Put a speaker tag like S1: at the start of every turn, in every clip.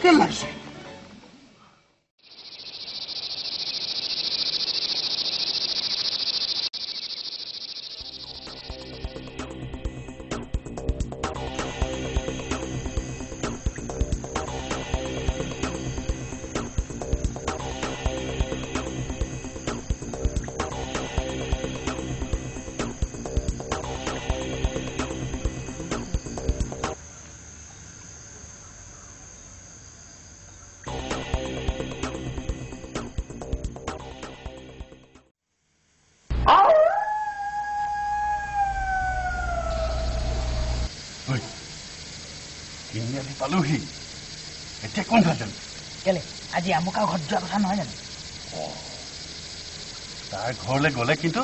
S1: ¿Qué la? পেলাইছে তিনিআলি পালোহি। এতিয়া কোনফালে যাম
S2: কেলে? আজি আমুকা ঘৰত যোৱা কথা নহয় জানো?
S1: তাৰ ঘৰলৈ গ'লে কিন্তু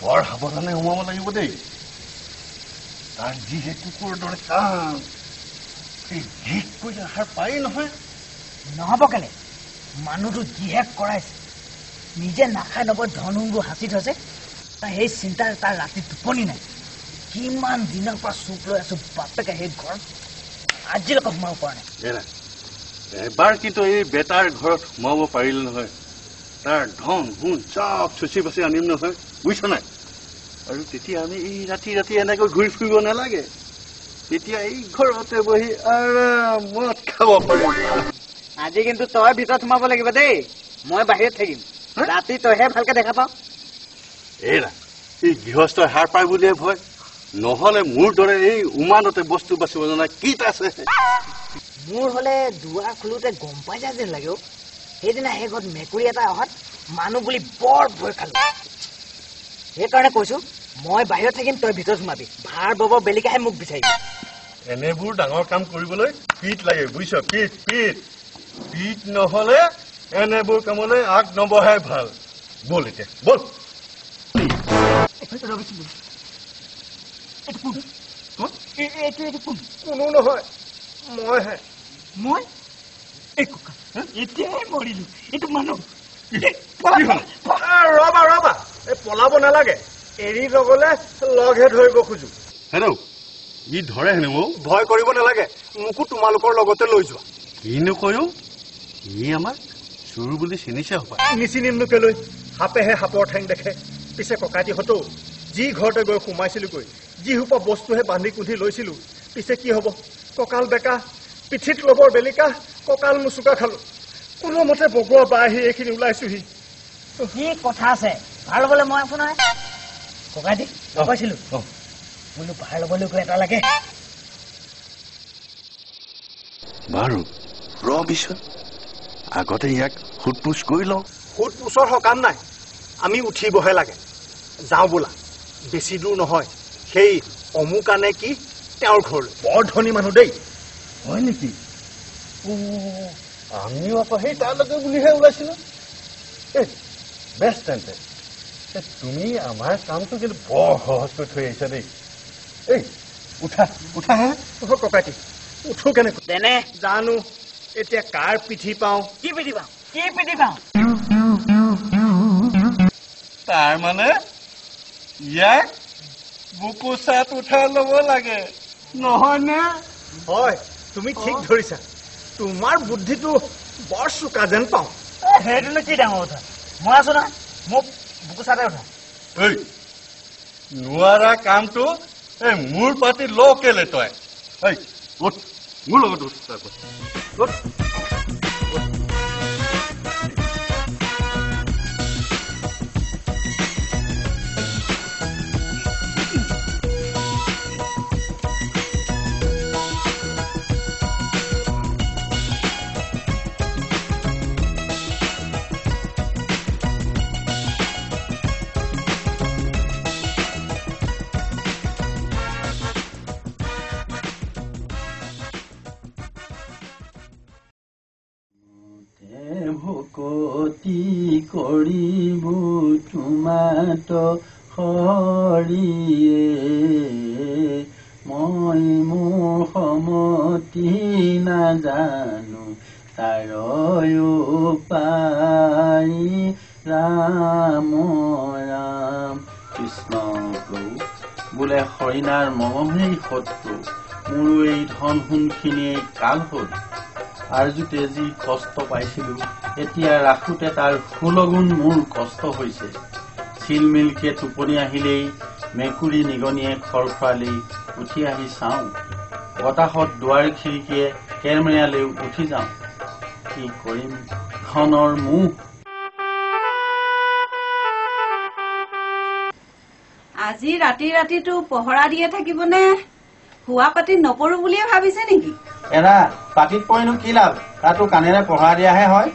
S1: বৰ সাৱধানে সোমাব লাগিব দেই। তাৰ যিহে কুকুৰৰ দৰে কাম সেই গীত কৰিলে আহাৰ পায়েই নহয়।
S2: নহ'ব কেলে? মানুহটো যিহে কৰাইছে নিজে নাখাই নবৈ ধনুবোৰ সাঁচি থৈছে তাৰ সেই চিন্তাৰে তাৰ ৰাতি টোপনি নাই। কিমান দিনৰ পৰা চুপ লৈ আছো বাপেকে সেই ঘৰত আজিলৈকে সোমাব পৰা নাই
S1: এবাৰ কিন্তু এই বেটাৰ ঘৰত সোমাব পাৰিলে নহয় তাৰ ধন সোণ চব চুচি বাচি আনিম নহয় বুজিছ নাই আৰু তেতিয়া আমি এই ৰাতি ৰাতি এনেকৈ ঘূৰি ফুৰিব নালাগে তেতিয়া এই ঘৰতে বহি আৰামত খাব পাৰিম
S3: আজি কিন্তু তই ভিতৰত সোমাব লাগিব দেই মই বাহিৰত থাকিম? ৰাতি তইহে ভালকে দেখা পাওঁ
S1: এৰা এই গৃহস্থই হাৰ পায় বুলিয়ে ভয় নহলে মোৰ দৰে এই উমানতে বস্তু বাচিব জনা কিত আছে?
S2: মোৰ হলে দুৱাৰ খোলোতে গম পাই যায় যেন লাগে। সেইদিনা সেই ঘৰত মেকুৰী এটা অহাত মানুহ বুলি বৰ ভয় খালো। সেইকাৰণে কৈছো মই বাহিৰত থাকিম তই ভিতৰত সোমাবি। ভাৰ বব বেলিকাহে মোক বিচাৰিবি।
S1: এনেবোৰ ডাঙৰ কাম কৰিবলৈ পিঠ লাগে বুজিছ? পিঠ পিঠ। পিঠ নহলে এনেবোৰ কামলৈ আগ নবঢ়াই ভাল। বল এতিয়া বল।
S2: কোন
S4: নহয় মইহে
S2: মই এই ককা এতিয়াই মৰিলো এইটো মানুহ
S4: ৰবা ৰবা এই পলাব নালাগে এৰি নগলে লগহে ধৰিব খোজো
S1: হেৰৌ ই ধৰে হেনো
S4: ভয় কৰিব নালাগে। মোকো তোমালোকৰ লগতে লৈ যোৱা।
S1: কিনো কয়ো? ই আমাক চোৰ বুলি চিনিছে হপায়।
S4: নিচিনিমনো কেলৈ সাপেহে সাপৰ ঠেং দেখে। পিছে ককাইটিহঁতো যি ঘৰতে গৈ সোমাইছিলোগৈ যি সোপা বস্তুহে বান্ধি কুন্ধি লৈছিলো পিছে কি হ'ব? কঁকাল বেকা পিঠিত লবৰ বেলিকা কঁকাল মুচুকা খালো। কোনোমতে বগোৱা বা আহি এইখিনি ওলাইছোহি।
S2: কি কথা আছে? ভাৰ ল'বলৈ মই আছো নহয়। ককাইটি কৈছিলো।
S1: অ'।
S2: বোলো ভাৰ ল'বলৈ গৈ এটা লাগে।
S1: বাৰু ৰ বিশ্বত আগতে ইয়াক সোধ পোছ কৰি লওঁ।
S4: সোঁত পোচৰ সকাম নাই। আমি উঠিবহে লাগে। যাওঁ বোলা। বেছি দূৰ নহয়। সেই অমুকা নে কি? তেওঁৰ ঘৰলৈ। বৰ ধনী মানুহ দেই।
S1: হয় নেকি? আমিও আকৌ সেই তালৈকে বুলিহে ওলাইছিলো। এই বেছ তেন্তে। তুমি আমাৰ কামটো কিন্তু বৰ সহজ কৰি থৈ আহিছা দেই। এই উঠা উঠা হে।
S4: অহ, ককাইটি উঠো কেনেকৈ?
S3: তেনে
S4: জানো এতিয়া কাৰ পিঠি পাওঁ?
S2: কি পিটি পাওঁ? কি পিটি পাওঁ?
S1: তাৰ মানে ইয়াক বুকু চাত উঠাই ল'ব লাগে। নহয়নে?
S4: হয় তুমি ঠিক ধৰিছা। তোমাৰ বুদ্ধিটো বৰ চোকা যেন পাওঁ।
S2: এ, সেইটোনো কি ডাঙৰ কথা? মই আছো নহয় মোক বুকু চাতে উঠা
S1: নোৱাৰা কামটো এই মোৰ পাতি ল কেলে তই? উঠ মোৰ লগত উঠ।
S5: ভকতি কৰিব তোমাত সৰিয়ে মই মোৰ সমতি নাজানো তাৰ পাই ৰাম ৰাম। কৃষ্ণ প্ৰভু বোলে হৰিণাৰ মৰমেই শত্ৰু মোৰ এই ধন সোণখিনিয়ে কাল হ'ল। আৰজুতে যি কষ্ট পাইছিলো এতিয়া ৰাখোতে তাৰ সুলগুণ মোৰ কষ্ট হৈছে। চিলমিলকে টোপনি আহিলেই মেকুৰী নিগনিয়ে খৰখৰালেই উঠি আহি চাওঁ। বতাহত দুৱাৰ খিৰিকীয়ে কেৰমেৰালেও উঠি যাওঁ। কি কৰিম? ধনৰ মোহ।
S6: আজি ৰাতি ৰাতিটো পহৰা দিয়ে থাকিবনে? শোৱা পাতি নপৰো বুলিয়ে ভাবিছে নেকি?
S5: এৰা পাতিত পৰিনো কি লাভ? তাতো কাণেৰে পঢ়া দিয়াহে হয়।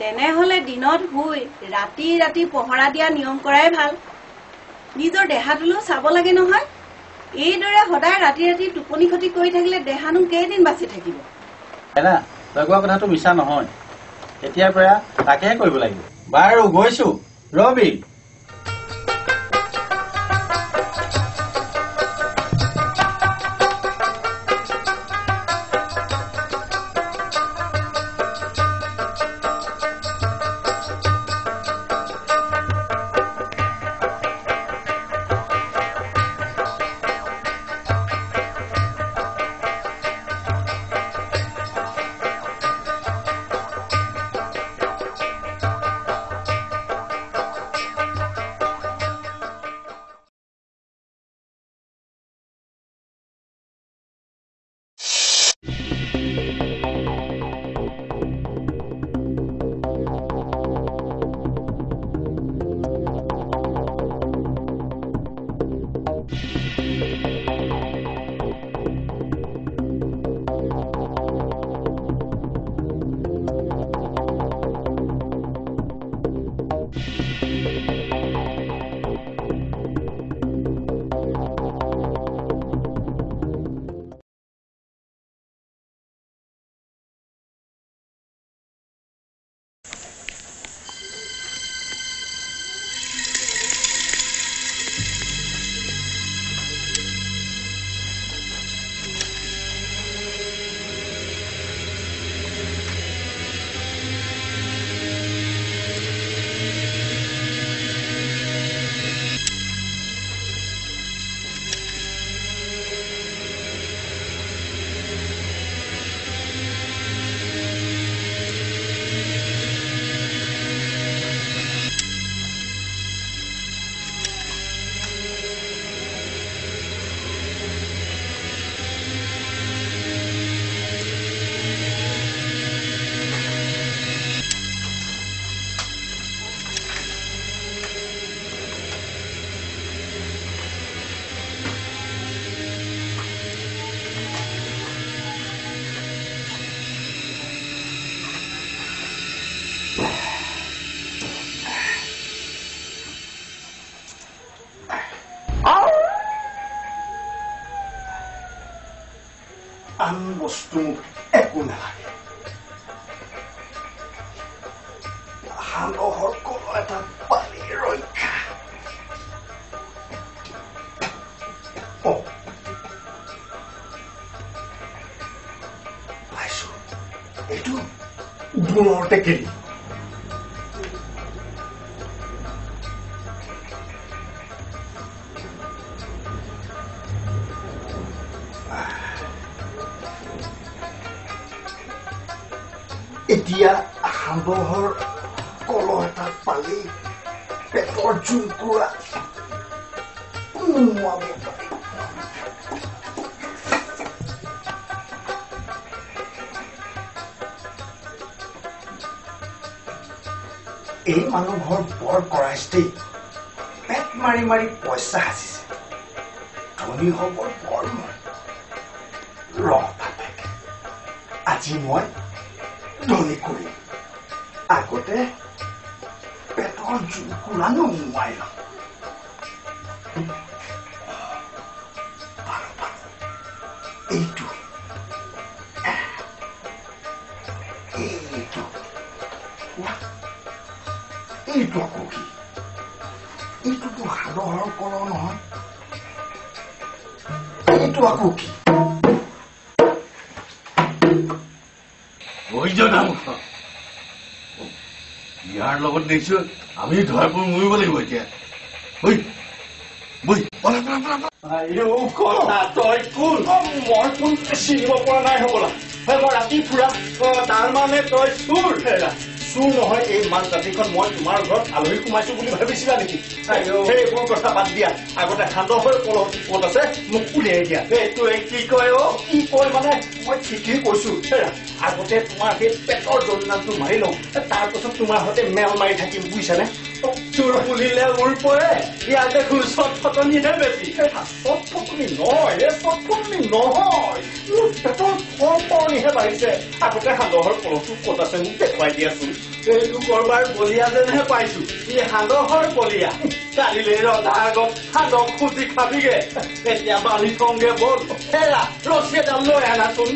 S6: তেনেহলে দিনত শুই ৰাতি ৰাতি পহৰা দিয়া নিয়ম কৰাই ভাল। নিজৰ দেহাটোলৈও চাব লাগে নহয়। এইদৰে সদায় ৰাতি ৰাতি টোপনি ক্ষতি কৰি থাকিলে দেহানো কেইদিন বাচি থাকিব?
S5: কথাটো মিছা নহয়। এতিয়াৰ পৰা তাকেহে কৰিব লাগিব। বাৰু গৈছো। ৰবি।
S7: সান্দহৰ কোনো এটা পানী ৰক্ষা অ, পাইছো এইটো গুণৰ টেকেলি এতিয়া সান্দহৰ কলহ পালি পেটৰ জোঁকুৰা নুমুৱাব পাৰি এই মানুহ ঘৰ বৰ কৰাইছ দেই পেট মাৰি মাৰি পইচা সাঁচিছে ধনী হবৰ বৰ ৰহ বাপেক আজি মই ধনী কৰিম আগতে 哎呦，果然弄歪了。罢了罢了，哎住，哎住，我哎住过
S1: 去，
S7: 哎住不喊到好过了吗？哎住过去。
S1: 我叫他们。ইয়াৰ লগত দেখিছো আমি ধৰা পৰি মৰিব লাগিব এতিয়া। ঐ বৈ পলা পলা পলা পলা।
S7: তই কোন? মই কোন চিনিব পৰা নাই হবলা।
S4: হয় মই ৰাতি ফুৰা তাৰ মানে তই চুৰ চুৰ নহয় এই মাজ ৰাতিখন মই তোমাৰ ঘৰত আলহী সোমাইছো বুলি ভাবিছিলা নেকি? সেইবোৰ কথা বাদ দিয়া। আগতে সান্দহ হৈ কলহ ক'ত আছে মোক উলিয়াই দিয়া। এইটোৱে কি কয় অ? কি কয় মানে মই ঠিকেই কৈছো হেৰা, আগতে তোমাৰ সেই পেটৰ জৰিনামটো মাৰি লওঁ তাৰ পাছত তোমাৰ সৈতে মেল মাৰি থাকিম বুজিছানে? চোৰ বুলিলে উৰ পৰে ইয়াত দেখোন চট ফটনিহে বেছি। চট ফটনি নহয় এই চট ফটনি নহয়। মোৰ পেটৰ ফৰ ফৰণিহে বাঢ়িছে। আগতে সান্দহৰ কলহটো ক'ত আছে মোক দেখুৱাই দিয়াচোন। এইটো কৰবাৰ বলিয়া যেনহে পাইছো ই সান্দহৰ বলিয়া কালিলৈ ৰন্ধা আগত সান্দহ খুজি খাবিগে। এতিয়া বান্ধি থওঁগে বল হেৰা ৰছী এডাল লৈ আনাচোন।